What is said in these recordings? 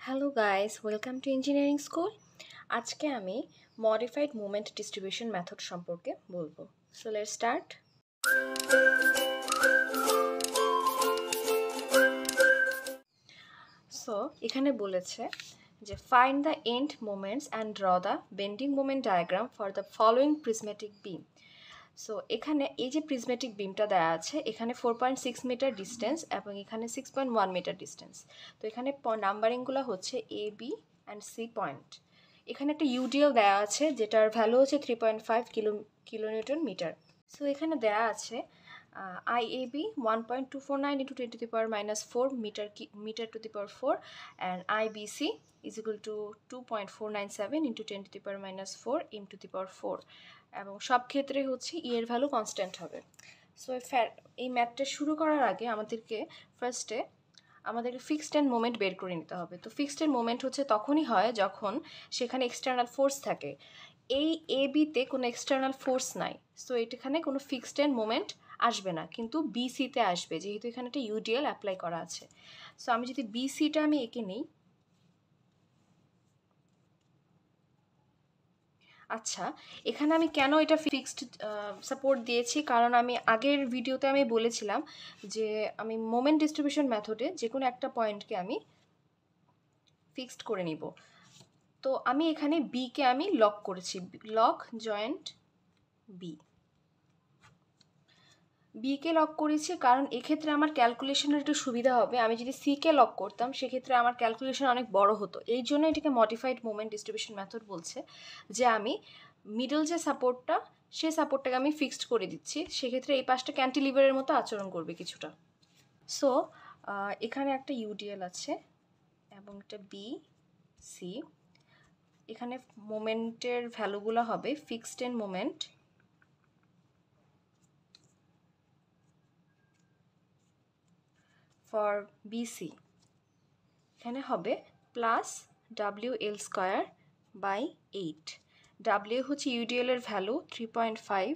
Hello guys welcome to engineering school আজকে আমি modified movement distribution method সম্পর্কে বলব। সো লেট স্টার্ট সো এখানে বলেছে যে find the end moments and draw the bending moment diagram for the following prismatic beam so এখানে এই যে প্রিজমেটিক বিমটা দেওয়া আছে, এখানে four point six metre distance এবং এখানে six point one metre distance তো এখানে নাম্বারিংগুলো হচ্ছে A B and C point এখানে একটা ইউডিএল দেওয়া আছে, যেটার ভ্যালু হচ্ছে three point five kilo kilometre metre so এখানে দেওয়া আছে ten to the power minus four metre metre to the power four and I B C is equal to two point four nine seven into ten to minus four m to power four এবং সব ক্ষেত্রে হচ্ছে ই এর value constant হবে। So এই ম্যাথটা শুরু করার আগে আমাদেরকে ফার্স্টে আমাদেরকে ফিক্সড অ্যান্ড মোমেন্ট বের করে নিতে হবে। তো ফিক্সড অ্যান্ড মোমেন্ট হচ্ছে তখনই হয় যখন সেখানে এক্সটার্নাল ফোর্স থাকে। এই এ বিতে কোনো এক্সটার্নাল ফোর্স নাই। সো এখানে কোনো ফিক্সড অ্যান্ড মোমেন্ট আসবে না। কিন্তু বিসিতে আসবে, যেহেতু এখানে একটা ইউডিএল অ্যাপ্লাই করা আছে। সো আমি যদি বিসিটা আমি এঁকে নিই। আচ্ছা এখানে আমি কেন এটা ফিক্সড সাপোর্ট দিয়েছি? কারণ আমি আগের ভিডিওতে আমি বলেছিলাম যে, আমি মোমেন্ট ডিস্ট্রিবিউশন মেথডে যে কোনো একটা পয়েন্টকে আমি ফিক্সড করে নিব। তো আমি এখানে বিকে আমি লক করেছি। Lock joint B BK lock করেছি, কারণ এক্ষেত্রে আমার ক্যালকুলেশনের একটু সুবিধা হবে। আমি যদি সিকে লক করতাম, সেক্ষেত্রে আমার ক্যালকুলেশন অনেক বড় হতো। এই জন্য এটাকে মডিফাইড মুভমেন্ট ডিস্ট্রিবিউশন মেথড বলছে, যে আমি মিডল যে সাপোর্টটা সেই সাপোর্টটাকে আমি ফিক্সড করে দিচ্ছি। সেক্ষেত্রে এই পাশটা ক্যান্টিলিভারের মতো আচরণ করবে কিছুটা। সো এখানে একটা ইউডিএল আছে এবং একটা বি সি এখানে মোমেন্টের ভ্যালুগুলো হবে fixed end moment for BC এখানে হবে plus W L square by eight W হচ্ছে ইউডিএলের value three point five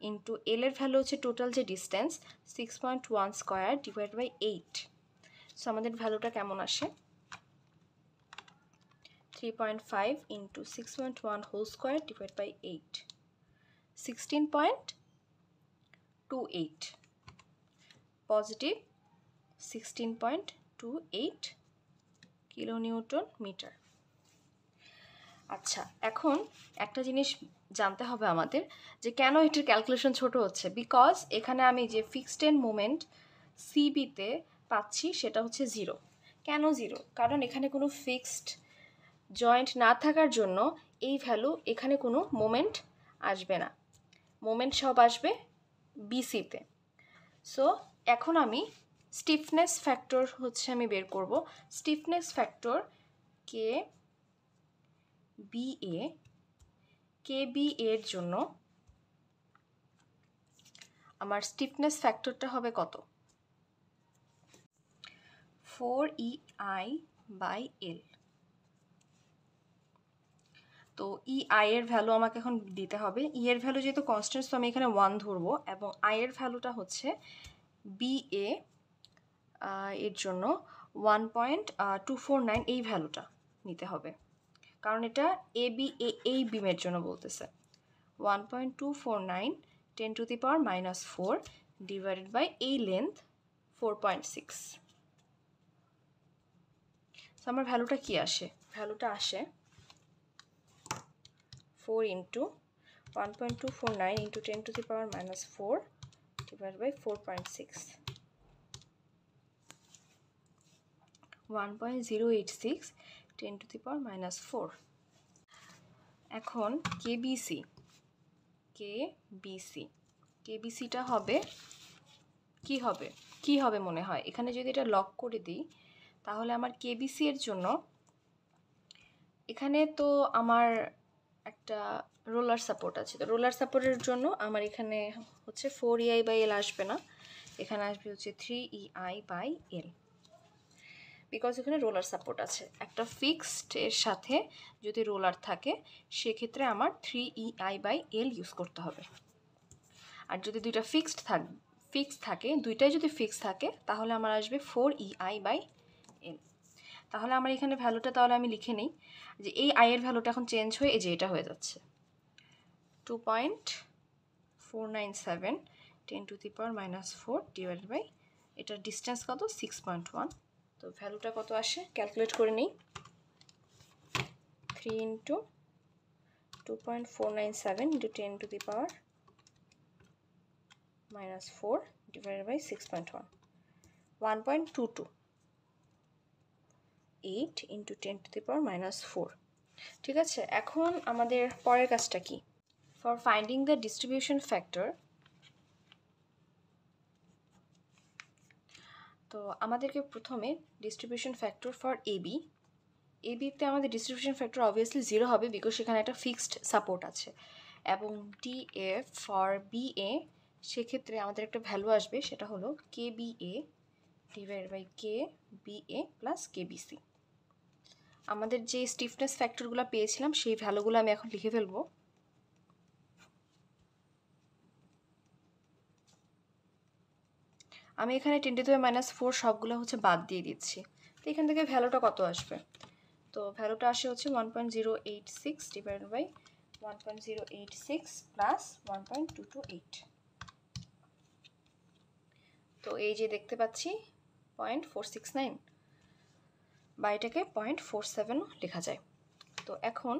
into এলের value হচ্ছে টোটাল যে distance six point one square divide by eight so আমাদের ভ্যালুটা কেমন আসে? Three point five into six point one whole square divide by eight sixteen point two eight positive sixteen point two eight kilo newton metre আচ্ছা এখন একটা জিনিস জানতে হবে আমাদের যে কেন এটির ক্যালকুলেশন ছোট হচ্ছে? বিকজ এখানে আমি যে ফিক্সড এন মোমেন্ট সিবিতে পাচ্ছি সেটা হচ্ছে জিরো কেন জিরো কারণ এখানে কোনো ফিক্সড জয়েন্ট না থাকার জন্য এই ভ্যালু এখানে কোনো মোমেন্ট আসবে না। মোমেন্ট সব আসবে বিসিতে সো এখন আমি স্টিফনেস ফ্যাক্টর হচ্ছে আমি বের করব। Stiffness factor K B A K B এর জন্য আমার স্টিফনেস ফ্যাক্টরটা হবে কত? Four E I by L. তো ই আই এর ভ্যালু আমাকে এখন দিতে হবে। ই এর ভ্যালু যেহেতু কনস্ট্যান্ট তো আমি এখানে ওয়ান ধরবো এবং আই এর ভ্যালুটা হচ্ছে বি এ এর জন্য one point two four nine এই ভ্যালুটা নিতে হবে। কারণ এটা এ বি এ এই বিমের জন্য বলতেছে। One point two four nine ten to the power minus four divided by এই লেন্থ ফোর পয়েন্ট সিক্স আমার ভ্যালুটা কী আসে? ভ্যালুটা আসে four into one point two four nine into ten to the power minus four divide by four point six one point zero eight six ten to the power minus four এখন KBC K BC কেবিসিটা হবে, কি হবে? কি হবে মনে হয়? এখানে যদি এটা লক করে দিই, তাহলে আমার কেবিসি এর জন্য এখানে তো আমার একটা রোলার সাপোর্ট আছে। তো রোলার সাপোর্টের জন্য আমার এখানে হচ্ছে ফোর ইআই বাই এল আসবে না। এখানে আসবে হচ্ছে three EI by L because এখানে রোলার সাপোর্ট আছে। একটা ফিক্সড এর সাথে যদি রোলার থাকে, সেক্ষেত্রে আমার three E I by L use করতে হবে। আর যদি দুইটা ফিক্সড থাক ফিক্স থাকে, দুইটাই যদি ফিক্স থাকে, তাহলে আমার আসবে four E I by L তাহলে আমার এখানে ভ্যালুটা তাহলে আমি লিখে নিই যে এই আয়ের ভ্যালুটা এখন চেঞ্জ হয়ে এই যে এটা হয়ে যাচ্ছে। Two point four nine seven ten to the power minus four divided by এটার ডিস্টেন্স কত? সিক্স পয়েন্ট ওয়ান তো ভ্যালুটা কত আসে? ক্যালকুলেট করে নিই। Three into two point four nine seven ten to the power minus four divided by six point one one point two two eight into ten to the power minus four ঠিক আছে? এখন আমাদের পরের কাজটা কি? For finding the distribution factor তো আমাদেরকে প্রথমে ডিস্ট্রিবিউশন ফ্যাক্টর ফর এবি এবিতে আমাদের ডিস্ট্রিবিউশন ফ্যাক্টর অবভিয়াসলি জিরো হবে বিকজ সেখানে একটা ফিক্সড সাপোর্ট আছে। এবং D A for B A সেক্ষেত্রে আমাদের একটা ভ্যালু আসবে, সেটা হলো K B A divide by K B A plus K B C আমাদের যে স্টিফনেস ফ্যাক্টরগুলো পেয়েছিলাম, সেই ভ্যালুগুলো আমি এখন লিখে ফেলব। আমি এখানে টেন টু মাইনাস ফোর সবগুলো হচ্ছে বাদ দিয়ে দিচ্ছি। তো এখান থেকে ভ্যালুটা কত আসবে? তো ভ্যালুটা আসে হচ্ছে one point zero eight six divide by one point zero eight six plus one point two two eight তো এই যে দেখতে পাচ্ছি পয়েন্ট ফোর সিক্স নাইন বা এটাকে পয়েন্ট ফোর সেভেনও লেখা যায়। তো এখন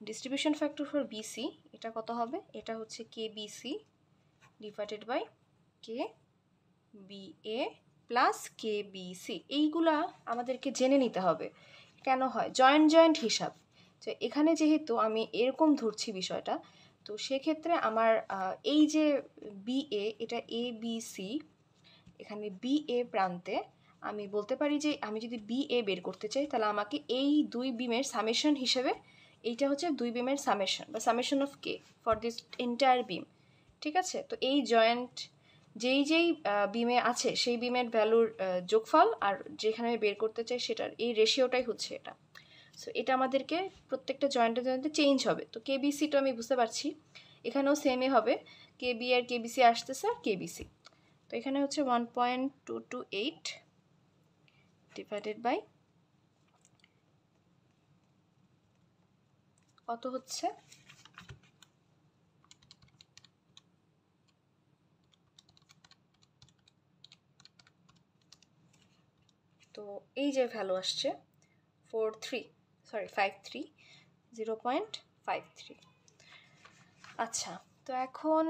ডিস্ট্রিবিউশন ফ্যাক্টর ফর বিসি এটা কত হবে? এটা হচ্ছে K BC divided by K B A plus K B C এইগুলা আমাদেরকে জেনে নিতে হবে কেন হয়। জয়েন্ট জয়েন্ট হিসাব। তো এখানে যেহেতু আমি এরকম ধরছি বিষয়টা, তো সেক্ষেত্রে আমার এই যে বি এ এটা এ বি সি এখানে বি এ প্রান্তে আমি বলতে পারি যে আমি যদি বি এ বের করতে চাই, তাহলে আমাকে এই দুই বিমের সামেশন হিসেবে, এইটা হচ্ছে দুই বিমের সামেশন বা summation of K for this entire beam ঠিক আছে? তো এই জয়েন্ট যেই যেই বিমে আছে, সেই বিমের ভ্যালুর যোগফল আর যেখানে আমি বের করতে চাই সেটার, এই রেশিওটাই হচ্ছে এটা। সো এটা আমাদেরকে প্রত্যেকটা জয়েন্টে জয়েন্টে চেঞ্জ হবে। তো কেবিসিটা আমি বুঝতে পারছি। এখানেও সেমই হবে। কেবি আর কেবিসি আসতেছে আর কেবিসি তো এখানে হচ্ছে one point two two eight divided by কত হচ্ছে? তো এই যে ভ্যালু আসছে four three sorry five three zero point five three আচ্ছা তো এখন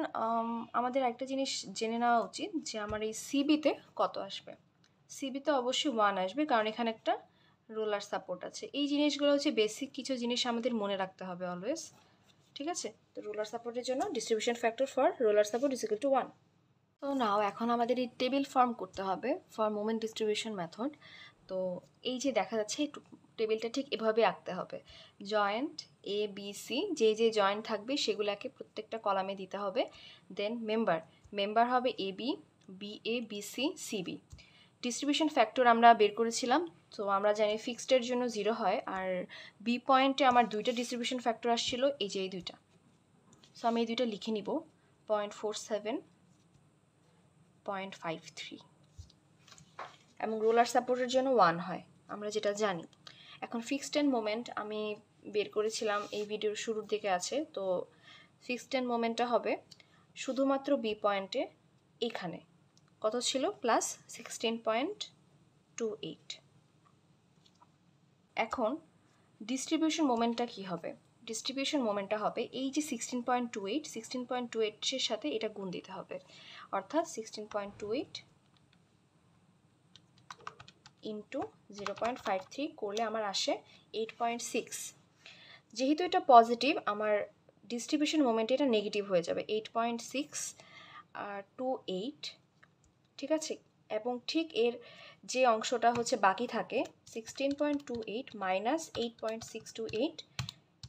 আমাদের একটা জিনিস জেনে নেওয়া উচিত যে আমার এই সিবিতে কত আসবে। সিবিতে অবশ্যই ওয়ান আসবে, কারণ এখানে একটা রোলার সাপোর্ট আছে। এই জিনিসগুলো হচ্ছে বেসিক কিছু জিনিস আমাদের মনে রাখতে হবে অলওয়েজ ঠিক আছে? তো রোলার সাপোর্টের জন্য distribution factor for roller support is equal to one তো নাও, এখন আমাদের এই টেবিল ফর্ম করতে হবে ফর মোমেন্ট ডিস্ট্রিবিউশন মেথড তো এই যে দেখা যাচ্ছে টেবিলটা ঠিক এভাবে আঁকতে হবে। জয়েন্ট এ বি সি যে যে জয়েন্ট থাকবে সেগুলোকে প্রত্যেকটা কলামে দিতে হবে। দেন মেম্বার মেম্বার হবে A B B A B C CB distribution factor আমরা বের করেছিলাম, তো আমরা জানি ফিক্সডের জন্য জিরো হয়, আর বি পয়েন্টে আমার দুইটা ডিস্ট্রিবিউশন ফ্যাক্টর আসছিল, এই যে এই দুইটা। সো আমি এই দুইটা লিখে নিব point four seven point five three এবং রোলার সাপোর্টের জন্য ওয়ান হয়, আমরা যেটা জানি। এখন ফিক্সড এন্ড মোমেন্ট আমি বের করেছিলাম এই ভিডিওর শুরুর দিকে আছে, তো ফিক্সড এন্ড মোমেন্টটা হবে শুধুমাত্র বি পয়েন্টে এখানে। কত ছিল? Plus sixteen point two eight এখন ডিস্ট্রিবিউশন মোমেন্টটা কী হবে? ডিস্ট্রিবিউশন মোমেন্টটা হবে এই যে sixteen point two eight sixteen point two এইটের সাথে এটা গুণ দিতে হবে। অর্থাৎ sixteen point two eight into zero point five three করলে আমার আসে এইট পয়েন্ট সিক্স যেহেতু এটা পজিটিভ আমার ডিস্ট্রিবিউশন মোমেন্টে এটা নেগেটিভ হয়ে যাবে eight point six two eight ঠিক আছে? এবং ঠিক এর যে অংশটা হচ্ছে বাকি থাকে sixteen point two eight minus eight point six two eight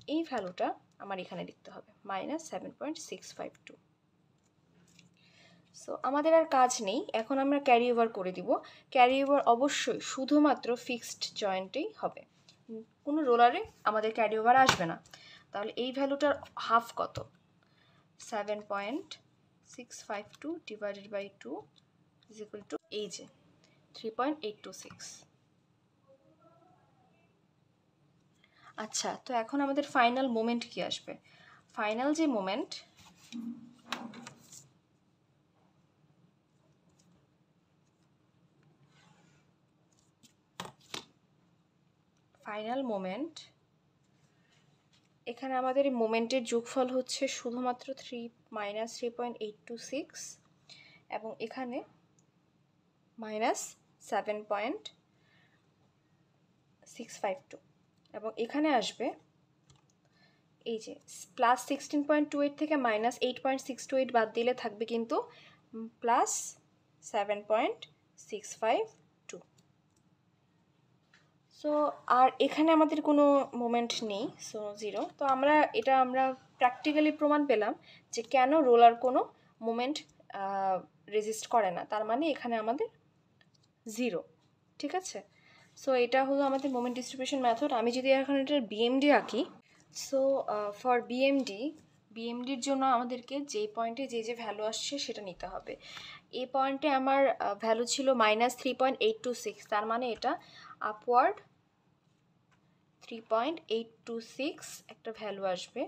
এই ভ্যালুটা আমার এখানে লিখতে হবে minus seven point six five two so আমাদের আর কাজ নেই। এখন আমরা ক্যারি ওভার করে দিব। ক্যারি ওভার অবশ্যই শুধুমাত্র ফিক্সড জয়েন্টেই হবে। কোনো রোলারে আমাদের ক্যারি ওভার আসবে না। তাহলে এই ভ্যালুটার হাফ কত? Seven point six five two divided by two is equal to এই যে three point eight two six আচ্ছা তো এখন আমাদের ফাইনাল মোমেন্ট কি আসবে? ফাইনাল যে মোমেন্ট ফাইনাল মোমেন্ট। এখানে আমাদের মোমেন্টের যোগফল হচ্ছে শুধুমাত্র three minus three point eight two six এবং এখানে minus seven point six five two এবং এখানে আসবে এই যে plus sixteen point two eight থেকে minus eight point six two eight বাদ দিলে থাকবে কিন্তু plus seven point six five so আর এখানে আমাদের কোনো মোমেন্ট নেই সো জিরো তো আমরা, এটা আমরা প্র্যাকটিক্যালি প্রমাণ পেলাম যে কেন রোলার কোনো মোমেন্ট রেজিস্ট করে না। তার মানে এখানে আমাদের জিরো ঠিক আছে? সো এটা হলো আমাদের মোমেন্ট ডিস্ট্রিবিউশন মেথড আমি যদি এখন এটার বিএমডি আঁকি সো ফর বিএমডি বিএমডির জন্য আমাদেরকে যে পয়েন্টে যে যে ভ্যালু আসছে সেটা নিতে হবে। এই পয়েন্টে আমার ভ্যালু ছিল minus three point eight two six তার মানে এটা upward three point eight two six একটা ভ্যালু আসবে।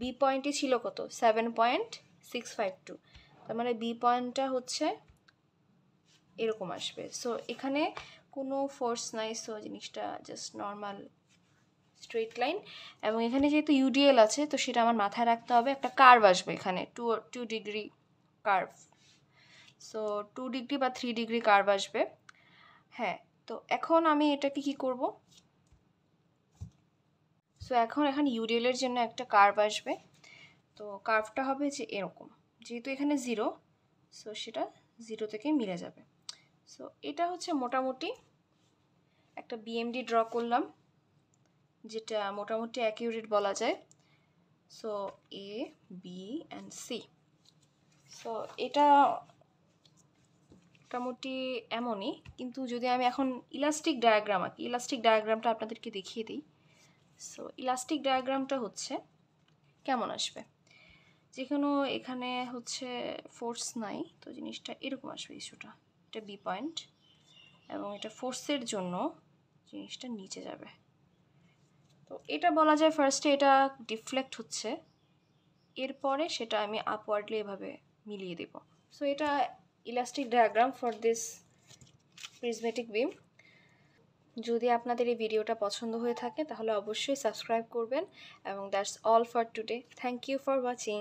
বি পয়েন্টে ছিল কত? Seven point six five two তার মানে বি পয়েন্টটা হচ্ছে এরকম আসবে। সো এখানে কোনো ফোর্স নাই সো জিনিসটা জাস্ট নর্মাল স্ট্রেট লাইন এবং এখানে যেহেতু ইউডিএল আছে, তো সেটা আমার মাথায় রাখতে হবে। একটা কার্ভ আসবে এখানে two two degree curve so two degree বা থ্রি ডিগ্রি কার্ভ আসবে। হ্যাঁ তো এখন আমি এটাকে কি করব? সো এখন এখানে ইউডিএলের জন্য একটা কার্ভ আসবে। তো কার্ভটা হবে যে এরকম। যেহেতু এখানে জিরো সো সেটা জিরো থেকে মিলে যাবে। সো এটা হচ্ছে মোটামুটি একটা বিএমডি ড্র করলাম, যেটা মোটামুটি অ্যাকিউরেট বলা যায়। So A B and C so এটা মোটামুটি এমনই, কিন্তু যদি আমি এখন ইলাস্টিক ডায়াগ্রাম আঁকি ইলাস্টিক ডায়াগ্রামটা আপনাদেরকে দেখিয়ে দিই। সো ইলাস্টিক ডায়াগ্রামটা হচ্ছে কেমন আসবে? যে কোনো এখানে হচ্ছে ফোর্স নাই, তো জিনিসটা এরকম আসবে ইস্যুটা এটা বি পয়েন্ট এবং এটা ফোর্সের জন্য জিনিসটা নিচে যাবে। তো এটা বলা যায় ফার্স্টে এটা ডিফ্লেক্ট হচ্ছে, এরপরে সেটা আমি আপওয়ার্ডলি এভাবে মিলিয়ে দেব। সো এটা elastic diagram for this prismatic beam যদি আপনাদের এই ভিডিওটা পছন্দ হয়ে থাকে, তাহলে অবশ্যই সাবস্ক্রাইব করবেন। এবং that's all for today thank you for watching